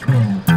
Hmm.